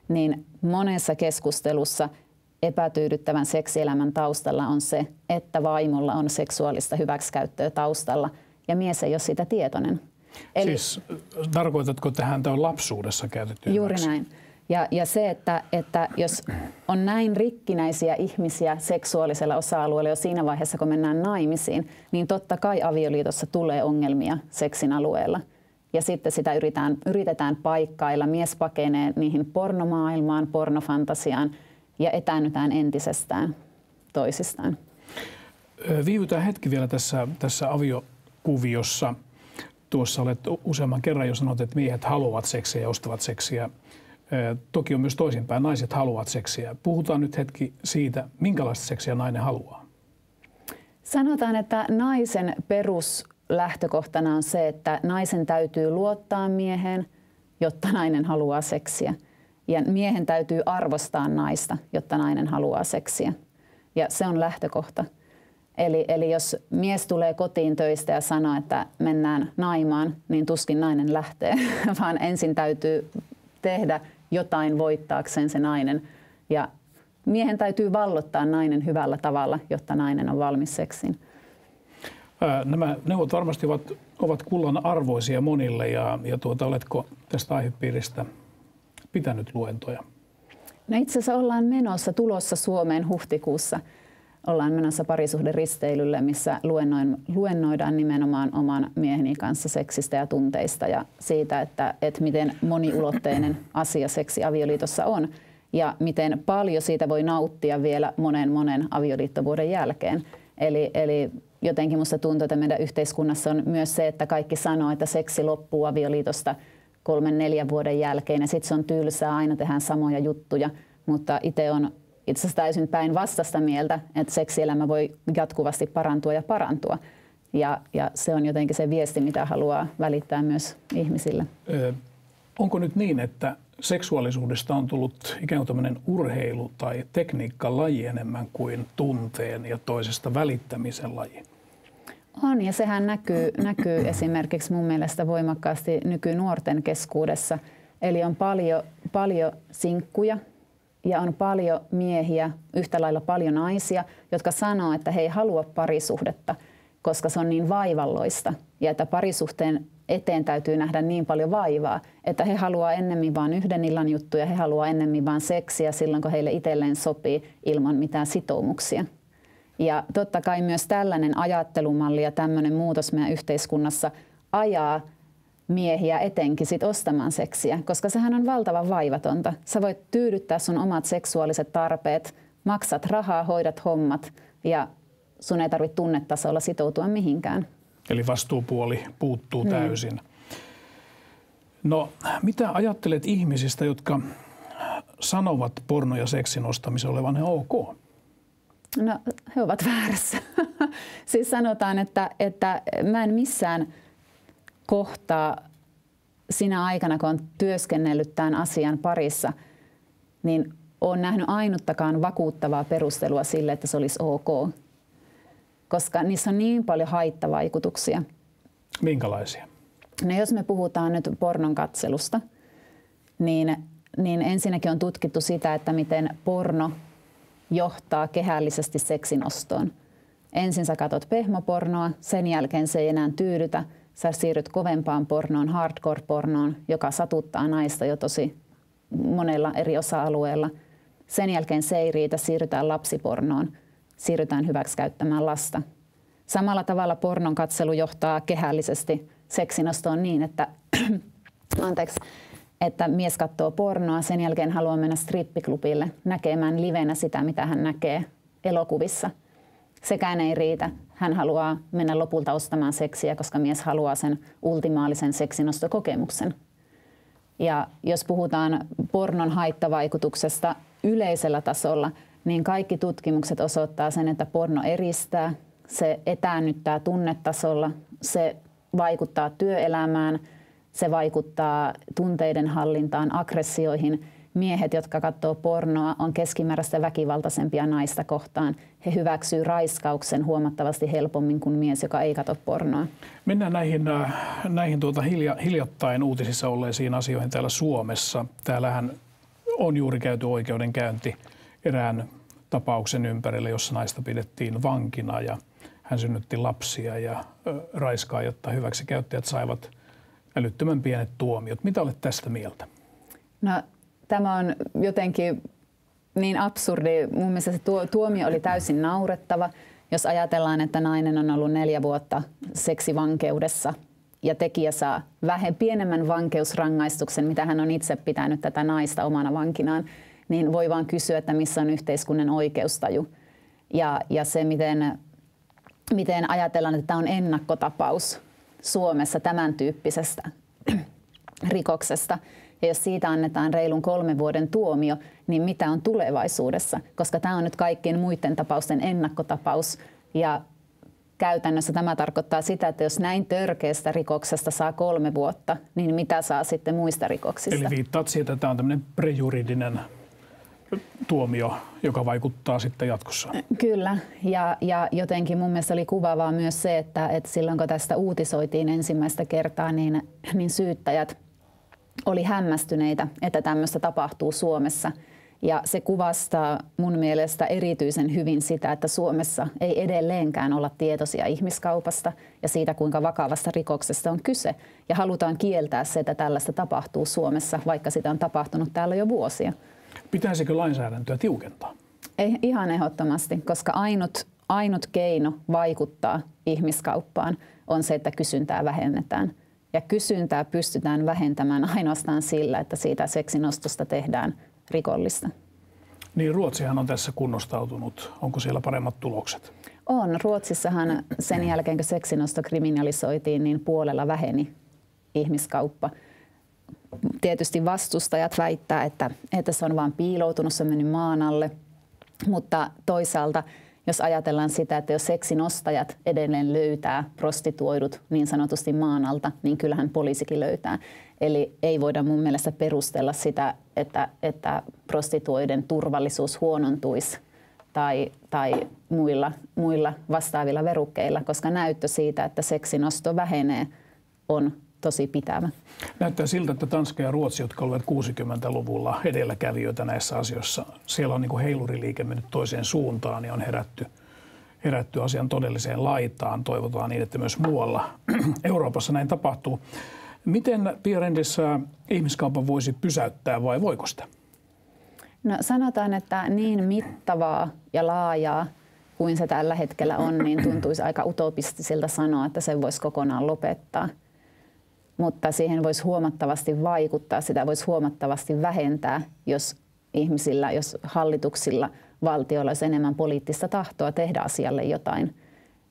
niin monessa keskustelussa epätyydyttävän seksielämän taustalla on se, että vaimolla on seksuaalista hyväksikäyttöä taustalla – ja mies ei ole siitä tietoinen. Eli, siis tarkoitatko, että häntä on lapsuudessa käytetty Juuri hyväksi? näin. Ja, ja se, että, että jos on näin rikkinäisiä ihmisiä seksuaalisella osa-alueella jo siinä vaiheessa, kun mennään naimisiin, niin totta kai avioliitossa tulee ongelmia seksin alueella. Ja sitten sitä yritetään, yritetään paikkailla. Mies pakenee niihin pornomaailmaan, pornofantasiaan ja etäännytään entisestään toisistaan. Viivytään hetki vielä tässä, tässä avio kuviossa. Tuossa olet useamman kerran jo sanonut, että miehet haluavat seksiä ja ostavat seksiä. Toki on myös toisinpäin, naiset haluavat seksiä. Puhutaan nyt hetki siitä, minkälaista seksiä nainen haluaa. Sanotaan, että naisen peruslähtökohtana on se, että naisen täytyy luottaa mieheen, jotta nainen haluaa seksiä. Ja miehen täytyy arvostaa naista, jotta nainen haluaa seksiä. Ja se on lähtökohta. Eli, eli jos mies tulee kotiin töistä ja sanoo, että mennään naimaan, niin tuskin nainen lähtee, vaan ensin täytyy tehdä jotain voittaakseen se nainen. Ja miehen täytyy vallottaa nainen hyvällä tavalla, jotta nainen on valmis seksiin. Nämä neuvot varmasti ovat, ovat kullan arvoisia monille ja, ja tuota, oletko tästä aihepiiristä pitänyt luentoja? No itse asiassa ollaan menossa tulossa Suomeen huhtikuussa – ollaan menossa parisuhderisteilylle, missä luennoidaan nimenomaan oman mieheni kanssa seksistä ja tunteista ja siitä, että, että miten moniulotteinen asia seksi avioliitossa on ja miten paljon siitä voi nauttia vielä monen monen avioliittovuoden jälkeen. Eli, eli jotenkin minusta tuntuu, että meidän yhteiskunnassa on myös se, että kaikki sanoo, että seksi loppuu avioliitosta kolmen neljän vuoden jälkeen ja sitten se on tylsää, aina tehdään samoja juttuja, mutta itse on itse asiassa täysin päin vastasta mieltä, että seksielämä voi jatkuvasti parantua ja parantua. Ja, ja se on jotenkin se viesti, mitä haluaa välittää myös ihmisille. Ö, onko nyt niin, että seksuaalisuudesta on tullut ikään kuin tämmöinen urheilu- tai tekniikkalaji enemmän kuin tunteen ja toisesta välittämisen laji? On, ja sehän näkyy, näkyy esimerkiksi mun mielestä voimakkaasti nykynuorten keskuudessa. Eli on paljon, paljon sinkkuja, ja on paljon miehiä, yhtä lailla paljon naisia, jotka sanoo, että he ei halua parisuhdetta, koska se on niin vaivalloista ja että parisuhteen eteen täytyy nähdä niin paljon vaivaa, että he haluaa ennemmin vain yhden illan juttuja, he haluaa ennemmin vain seksiä silloin, kun heille itselleen sopii ilman mitään sitoumuksia. Ja totta kai myös tällainen ajattelumalli ja tämmöinen muutos meidän yhteiskunnassa ajaa miehiä etenkin sit ostamaan seksiä, koska sehän on valtavan vaivatonta. Sä voit tyydyttää sun omat seksuaaliset tarpeet, maksat rahaa, hoidat hommat ja sun ei tarvitse tunnetasolla sitoutua mihinkään. Eli vastuupuoli puuttuu hmm. täysin. No, mitä ajattelet ihmisistä, jotka sanovat porno- ja seksin ostamisen olevan he ok? No, he ovat väärässä. siis sanotaan, että, että mä en missään – kohtaa sinä aikana, kun on työskennellyt tämän asian parissa, niin olen nähnyt ainuttakaan vakuuttavaa perustelua sille, että se olisi ok. Koska niissä on niin paljon haittavaikutuksia. Minkälaisia? No jos me puhutaan nyt pornon katselusta, niin, niin ensinnäkin on tutkittu sitä, että miten porno johtaa kehällisesti seksinostoon. Ensin sä katot pehmopornoa, sen jälkeen se ei enää tyydytä – sä siirryt kovempaan pornoon, hardcore-pornoon, joka satuttaa naista jo tosi monella eri osa-alueella. Sen jälkeen se ei riitä, siirrytään lapsipornoon, siirrytään hyväksikäyttämään lasta. Samalla tavalla pornon katselu johtaa kehällisesti seksinostoon niin, että, anteeksi, että mies katsoo pornoa, sen jälkeen haluaa mennä strippiklubille näkemään livenä sitä, mitä hän näkee elokuvissa. Sekään ei riitä hän haluaa mennä lopulta ostamaan seksiä, koska mies haluaa sen ultimaalisen seksinostokokemuksen. Ja jos puhutaan pornon haittavaikutuksesta yleisellä tasolla, niin kaikki tutkimukset osoittaa sen, että porno eristää, se etäännyttää tunnetasolla, se vaikuttaa työelämään, se vaikuttaa tunteiden hallintaan, aggressioihin – miehet, jotka katsoo pornoa, on keskimääräistä väkivaltaisempia naista kohtaan. He hyväksyy raiskauksen huomattavasti helpommin kuin mies, joka ei katso pornoa. Mennään näihin, äh, näihin tuota hilja, hiljattain uutisissa olleisiin asioihin täällä Suomessa. Täällähän on juuri käyty oikeudenkäynti erään tapauksen ympärille, jossa naista pidettiin vankina ja hän synnytti lapsia ja raiskaajat hyväksi käyttäjät saivat älyttömän pienet tuomiot. Mitä olet tästä mieltä? No tämä on jotenkin niin absurdi. Mun mielestä se tuomio oli täysin naurettava. Jos ajatellaan, että nainen on ollut neljä vuotta seksivankeudessa ja tekijä saa vähän pienemmän vankeusrangaistuksen, mitä hän on itse pitänyt tätä naista omana vankinaan, niin voi vaan kysyä, että missä on yhteiskunnan oikeustaju. Ja, ja se, miten, miten ajatellaan, että tämä on ennakkotapaus Suomessa tämän tyyppisestä rikoksesta – ja jos siitä annetaan reilun kolmen vuoden tuomio, niin mitä on tulevaisuudessa? Koska tämä on nyt kaikkien muiden tapausten ennakkotapaus. Ja käytännössä tämä tarkoittaa sitä, että jos näin törkeästä rikoksesta saa kolme vuotta, niin mitä saa sitten muista rikoksista? Eli viittaat siitä, että tämä on tämmöinen prejuridinen tuomio, joka vaikuttaa sitten jatkossa. Kyllä, ja, ja jotenkin mun mielestä oli kuvaavaa myös se, että, että silloin kun tästä uutisoitiin ensimmäistä kertaa, niin, niin syyttäjät oli hämmästyneitä, että tämmöistä tapahtuu Suomessa. Ja se kuvastaa mun mielestä erityisen hyvin sitä, että Suomessa ei edelleenkään olla tietoisia ihmiskaupasta ja siitä, kuinka vakavasta rikoksesta on kyse. Ja halutaan kieltää se, että tällaista tapahtuu Suomessa, vaikka sitä on tapahtunut täällä jo vuosia. Pitäisikö lainsäädäntöä tiukentaa? Ei, ihan ehdottomasti, koska ainut, ainut keino vaikuttaa ihmiskauppaan on se, että kysyntää vähennetään. Ja kysyntää pystytään vähentämään ainoastaan sillä, että siitä seksinostosta tehdään rikollista. Niin Ruotsihan on tässä kunnostautunut. Onko siellä paremmat tulokset? On. Ruotsissahan sen jälkeen, kun seksinosto kriminalisoitiin, niin puolella väheni ihmiskauppa. Tietysti vastustajat väittää, että, että se on vain piiloutunut, se on mennyt maan alle. Mutta toisaalta, jos ajatellaan sitä, että jos seksinostajat edelleen löytää prostituoidut niin sanotusti maan alta, niin kyllähän poliisikin löytää. Eli ei voida mun mielestä perustella sitä, että, että prostituoiden turvallisuus huonontuisi tai, tai muilla, muilla vastaavilla verukkeilla, koska näyttö siitä, että seksinosto vähenee, on tosi pitävä. Näyttää siltä, että Tanska ja Ruotsi, jotka olivat 60-luvulla edelläkävijöitä näissä asioissa, siellä on niin heiluriliike mennyt toiseen suuntaan ja on herätty, herätty asian todelliseen laitaan. Toivotaan niin, että myös muualla Euroopassa näin tapahtuu. Miten Pierendissä ihmiskaupan voisi pysäyttää vai voiko sitä? No sanotaan, että niin mittavaa ja laajaa kuin se tällä hetkellä on, niin tuntuisi aika utopistisilta sanoa, että se voisi kokonaan lopettaa. Mutta siihen voisi huomattavasti vaikuttaa, sitä voisi huomattavasti vähentää, jos ihmisillä, jos hallituksilla, valtioilla olisi enemmän poliittista tahtoa tehdä asialle jotain.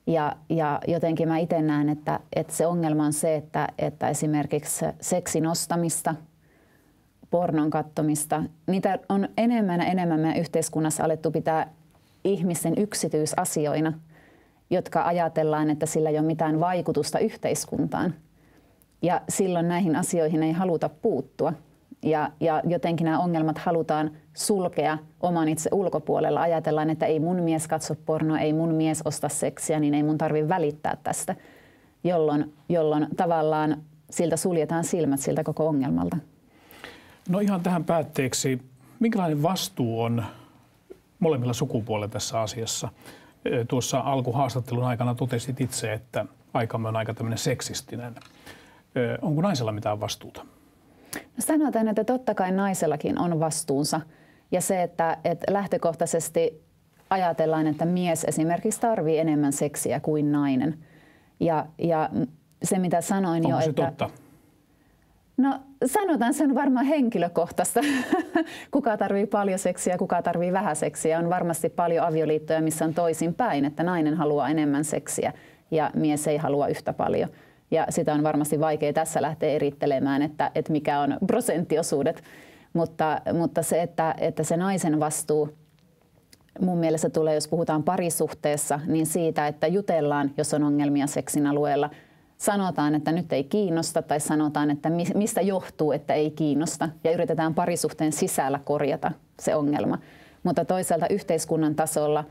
Ja, ja jotenkin mä itse näen, että, että se ongelma on se, että, että esimerkiksi seksin ostamista – pornon kattomista, niitä on enemmän ja enemmän meidän yhteiskunnassa alettu pitää ihmisten yksityisasioina, jotka ajatellaan, että sillä ei ole mitään vaikutusta yhteiskuntaan. Ja silloin näihin asioihin ei haluta puuttua. Ja, ja jotenkin nämä ongelmat halutaan sulkea oman itse ulkopuolella. Ajatellaan, että ei mun mies katso pornoa, ei mun mies osta seksiä, niin ei mun tarvi välittää tästä, jolloin, jolloin tavallaan siltä suljetaan silmät siltä koko ongelmalta. No ihan tähän päätteeksi, minkälainen vastuu on molemmilla sukupuolilla tässä asiassa? Tuossa alkuhaastattelun aikana totesit itse, että aikamme on aika tämmöinen seksistinen. Onko naisella mitään vastuuta? No sanotaan, että totta kai naisellakin on vastuunsa. Ja se, että, että lähtökohtaisesti ajatellaan, että mies esimerkiksi tarvii enemmän seksiä kuin nainen. Ja, ja se, mitä sanoin Onko jo, se että... totta? No sanotaan sen varmaan henkilökohtaista. kuka tarvii paljon seksiä, kuka tarvii vähän seksiä. On varmasti paljon avioliittoja, missä on toisin päin, että nainen haluaa enemmän seksiä ja mies ei halua yhtä paljon. Ja sitä on varmasti vaikea tässä lähteä erittelemään, että, että mikä on prosenttiosuudet. Mutta, mutta se, että, että se naisen vastuu mun mielestä tulee, jos puhutaan parisuhteessa, niin siitä, että jutellaan, jos on ongelmia seksin alueella – sanotaan, että nyt ei kiinnosta tai sanotaan, että mistä johtuu, että ei kiinnosta ja yritetään parisuhteen sisällä korjata se ongelma. Mutta toisaalta yhteiskunnan tasolla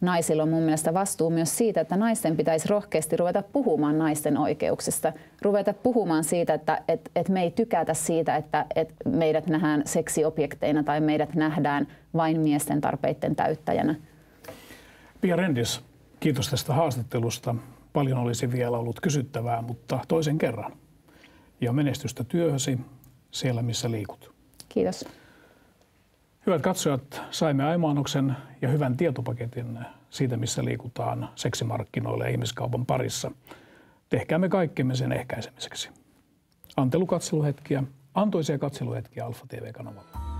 naisilla on mun mielestä vastuu myös siitä, että naisten pitäisi rohkeasti ruveta puhumaan naisten oikeuksista. Ruveta puhumaan siitä, että et, et me ei tykätä siitä, että et meidät nähdään seksiobjekteina tai meidät nähdään vain miesten tarpeiden täyttäjänä. Pia Rendis, kiitos tästä haastattelusta. Paljon olisi vielä ollut kysyttävää, mutta toisen kerran. Ja menestystä työhösi siellä, missä liikut. Kiitos. Hyvät katsojat, saimme aimaanoksen ja hyvän tietopaketin siitä, missä liikutaan seksimarkkinoille ja ihmiskaupan parissa. Tehkäämme kaikkemme sen ehkäisemiseksi. Antelukatseluhetkiä, antoisia katseluhetkiä Alfa TV-kanavalla.